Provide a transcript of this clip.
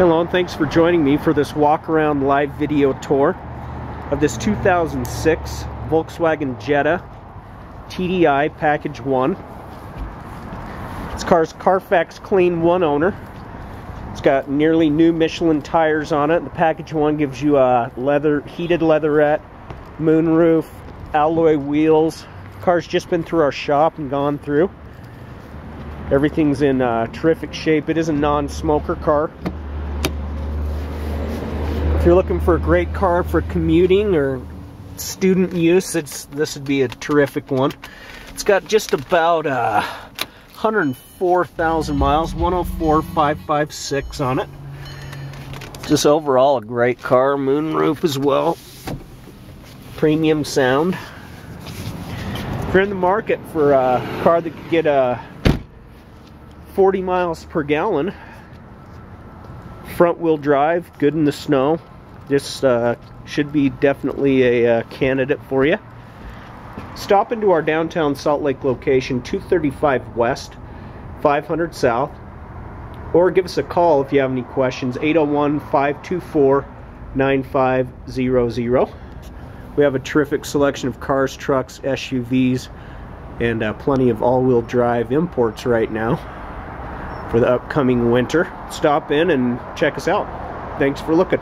Hello and thanks for joining me for this walk around live video tour of this 2006 Volkswagen Jetta TDI Package 1. This car's Carfax clean one owner. It's got nearly new Michelin tires on it. The Package 1 gives you a leather, heated leatherette, moonroof, alloy wheels. The car's just been through our shop and gone through. Everything's in uh, terrific shape. It is a non-smoker car. If you're looking for a great car for commuting or student use, it's this would be a terrific one. It's got just about uh, 104,000 miles, 104,556 on it. Just overall a great car, moonroof as well. Premium sound. If you're in the market for a car that could get uh, 40 miles per gallon, front wheel drive, good in the snow, this uh, should be definitely a uh, candidate for you. Stop into our downtown Salt Lake location, 235 West, 500 South, or give us a call if you have any questions, 801-524-9500. We have a terrific selection of cars, trucks, SUVs, and uh, plenty of all-wheel drive imports right now for the upcoming winter. Stop in and check us out. Thanks for looking.